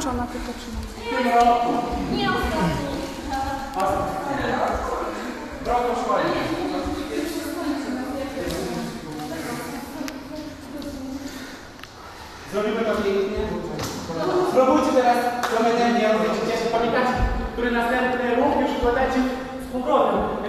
zmęczona tylko trzymam. W tym roku. Nie Zrobimy to pięknie. Spróbujcie teraz tą energię odwrócić. Ja się pamiętacie, który następny ruch już wkładacie z powrotem.